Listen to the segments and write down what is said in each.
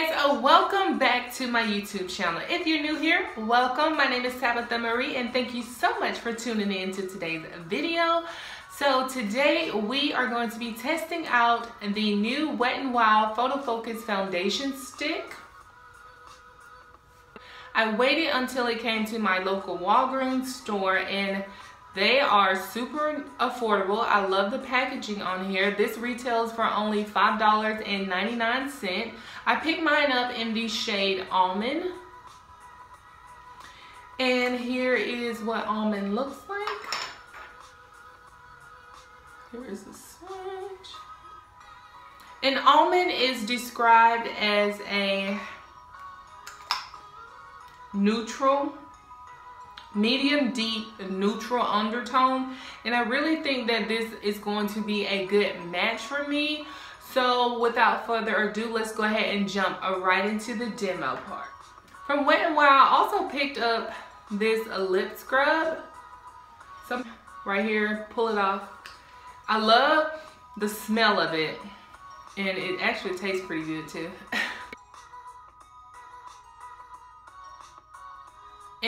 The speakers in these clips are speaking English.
guys, uh, welcome back to my YouTube channel. If you're new here, welcome. My name is Tabitha Marie and thank you so much for tuning in to today's video. So today we are going to be testing out the new Wet n Wild Photo Focus Foundation Stick. I waited until it came to my local Walgreens store and they are super affordable. I love the packaging on here. This retails for only $5.99. I picked mine up in the shade Almond. And here is what Almond looks like. Here is the swatch. And Almond is described as a neutral medium deep neutral undertone. And I really think that this is going to be a good match for me. So without further ado let's go ahead and jump uh, right into the demo part. From Wet n Wild I also picked up this lip scrub. So right here pull it off. I love the smell of it. And it actually tastes pretty good too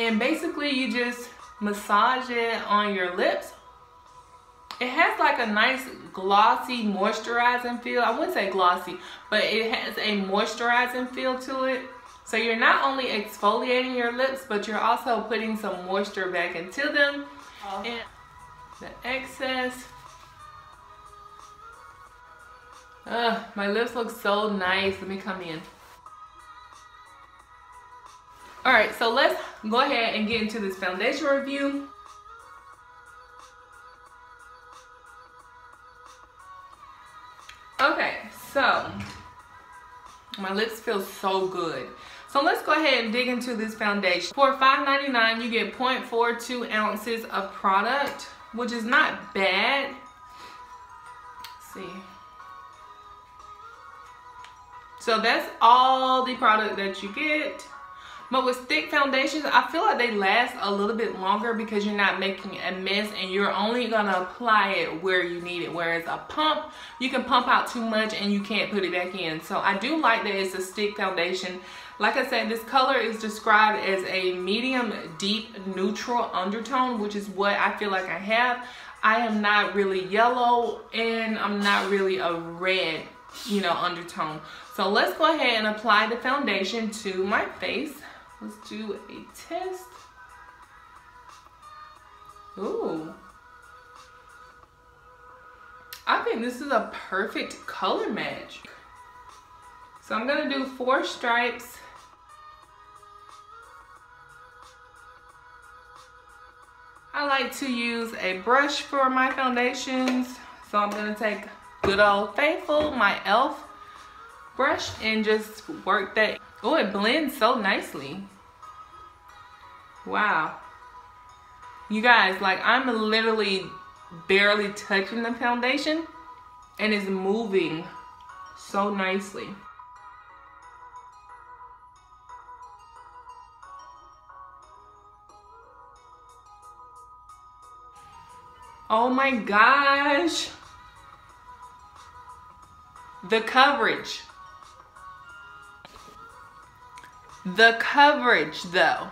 and basically you just massage it on your lips. It has like a nice glossy moisturizing feel. I wouldn't say glossy but it has a moisturizing feel to it. So you're not only exfoliating your lips but you're also putting some moisture back into them. Oh. and the excess. Ugh, my lips look so nice. Let me come in all right, so let's go ahead and get into this foundation review. Okay, so my lips feel so good. So let's go ahead and dig into this foundation. For $5.99, you get 0.42 ounces of product, which is not bad. Let's see. So that's all the product that you get. But with stick foundations, I feel like they last a little bit longer because you're not making a mess and you're only gonna apply it where you need it. Whereas a pump, you can pump out too much and you can't put it back in. So I do like that it's a stick foundation. Like I said, this color is described as a medium deep neutral undertone, which is what I feel like I have. I am not really yellow and I'm not really a red, you know, undertone. So let's go ahead and apply the foundation to my face. Let's do a test. Ooh. I think this is a perfect color match. So I'm gonna do four stripes. I like to use a brush for my foundations. So I'm gonna take good old faithful, my e.l.f. brush and just work that Oh, it blends so nicely. Wow. You guys, like I'm literally barely touching the foundation and it's moving so nicely. Oh my gosh. The coverage. The coverage though.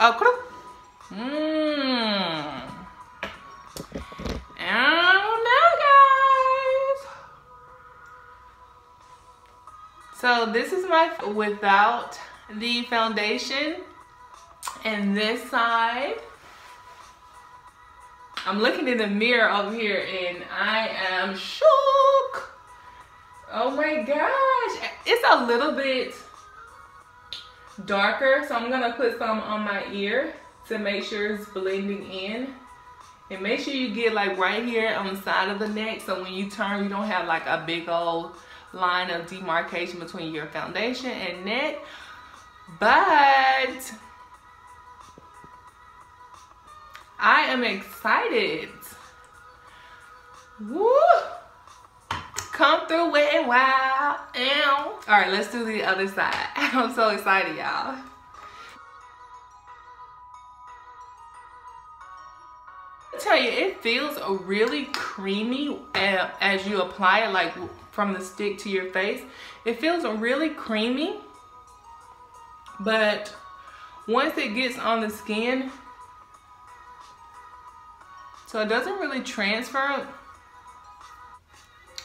Oh, mmm. I don't know, guys. So this is my without the foundation. And this side, I'm looking in the mirror over here and I am shook. Oh my gosh. It's a little bit darker. So I'm to put some on my ear to make sure it's blending in. And make sure you get like right here on the side of the neck. So when you turn, you don't have like a big old line of demarcation between your foundation and neck. But I am excited. Woo! Come through Wet n Wild. Ow. All right, let's do the other side. I'm so excited, y'all. tell you, it feels a really creamy as you apply it, like from the stick to your face. It feels really creamy, but once it gets on the skin, so it doesn't really transfer.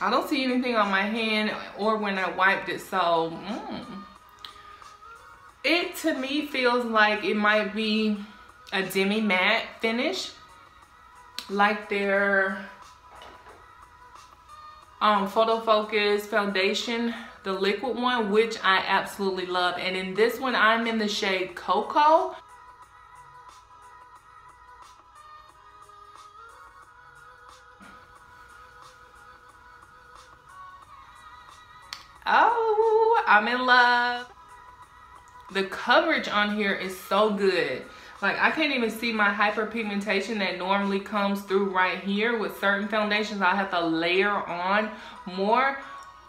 I don't see anything on my hand or when I wiped it, so mm. it to me feels like it might be a demi matte finish like their um, Photo Focus foundation, the liquid one, which I absolutely love. And in this one, I'm in the shade Cocoa. Oh, I'm in love. The coverage on here is so good. Like I can't even see my hyperpigmentation that normally comes through right here. With certain foundations, I have to layer on more.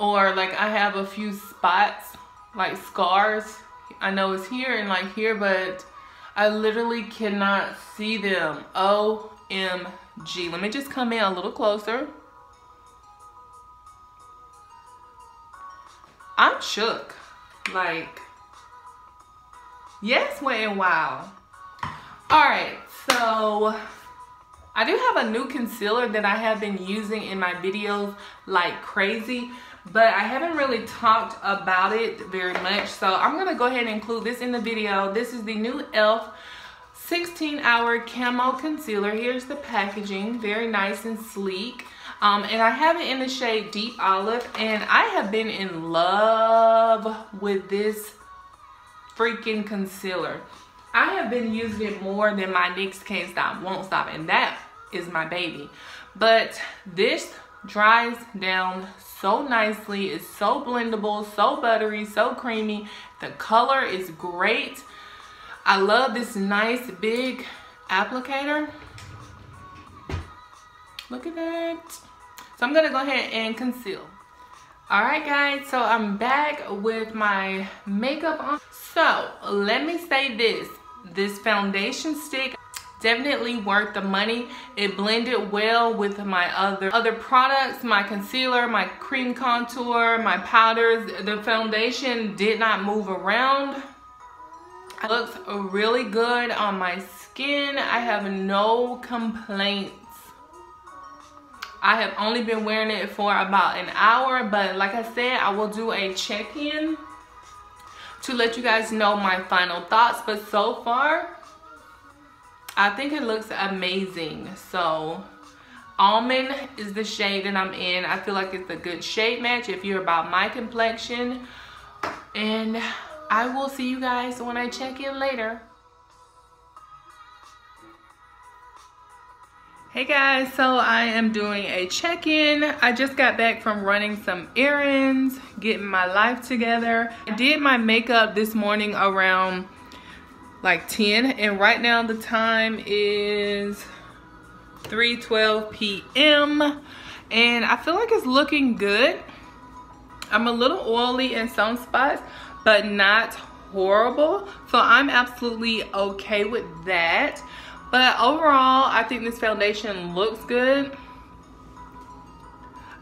Or like I have a few spots, like scars. I know it's here and like here, but I literally cannot see them. OMG. Let me just come in a little closer. I'm shook. Like, yes, Wet n Wild. All right, so I do have a new concealer that I have been using in my videos like crazy, but I haven't really talked about it very much. So I'm gonna go ahead and include this in the video. This is the new e.l.f. 16 hour camo concealer. Here's the packaging, very nice and sleek. Um, and I have it in the shade Deep Olive, and I have been in love with this freaking concealer. I have been using it more than my NYX Can't Stop, Won't Stop, and that is my baby. But this dries down so nicely. It's so blendable, so buttery, so creamy. The color is great. I love this nice big applicator. Look at that. So I'm gonna go ahead and conceal. All right guys, so I'm back with my makeup on. So let me say this, this foundation stick definitely worth the money. It blended well with my other other products my concealer my cream contour my powders. The foundation did not move around. It looks really good on my skin. I have no complaints I have only been wearing it for about an hour, but like I said, I will do a check-in to let you guys know my final thoughts. But so far, I think it looks amazing. So almond is the shade that I'm in. I feel like it's a good shade match if you're about my complexion. And I will see you guys when I check in later. Hey guys, so I am doing a check-in. I just got back from running some errands, getting my life together. I did my makeup this morning around like 10 and right now the time is 3.12 p.m. and I feel like it's looking good. I'm a little oily in some spots, but not horrible. So I'm absolutely okay with that. But overall, I think this foundation looks good.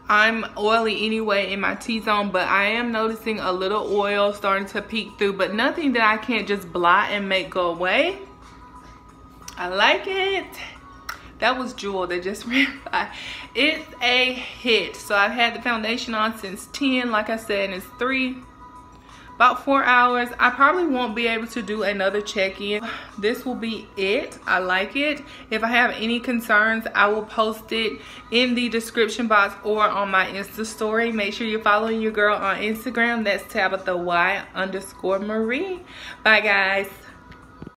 I'm oily anyway in my T-zone, but I am noticing a little oil starting to peek through, but nothing that I can't just blot and make go away. I like it. That was Jewel that just ran by. It's a hit. So I've had the foundation on since 10, like I said, and it's 3 about four hours. I probably won't be able to do another check-in. This will be it. I like it. If i have any concerns i will post it in the description box or on my insta story. Make sure you're following your girl on instagram. That's tabitha y underscore marie. Bye guys